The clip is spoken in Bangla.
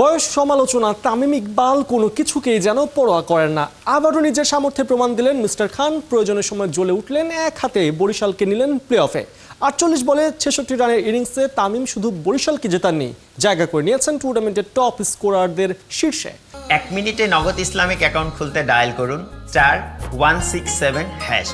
বয়স সমালোচনা, তামিম ইকবাল কোনো কিছুকেই যেন পরোয়া করেন না। আবারও নিজের সামর্থ্যে প্রমাণ দিলেন মিস্টার খান, প্রয়োজনের সময় জ্বলে উঠলেন, এক হাতে বরিশালকে নিলেন প্লে অফে আটচল্লিশ বলে ছেষট্টি রানের ইনিংসে তামিম শুধু বরিশালকে জেতাননি জায়গা করে নিয়েছেন টুর্নামেন্টের টপ স্কোরারদের শীর্ষে। এক মিনিটে নগদ ইসলামিক অ্যাকাউন্ট খুলতে ডায়াল করুন, চার, ওয়ান, সিক্স, সেভেন, হ্যাশ।